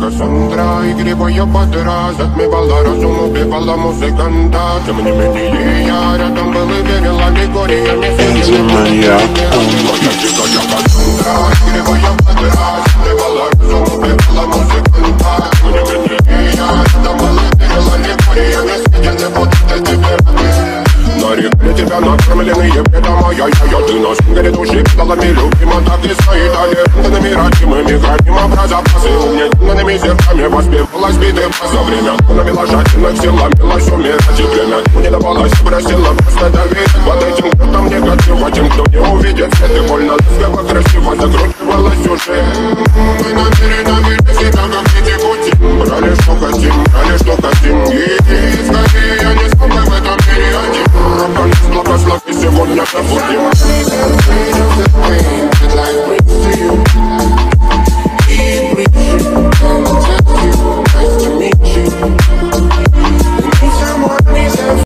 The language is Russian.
Кассандра Игривая подра Затмевала разум, убивала музыканта Тем не менее я рядом был и верил аллегориями Бензомания. Моя дикая тебя накормленные бредом моя я, я, ты на сингере души педалами любима Так и свои талентами родимыми Храним образопасы Угнетенными зерками воспевалась биты За время навела жадных сил Ломилась умирать и время Не давалась, бросила просто доверить Под этим кто-то негатив А тем, кто не увидит свет И больно ласково, красиво закрутит What you want?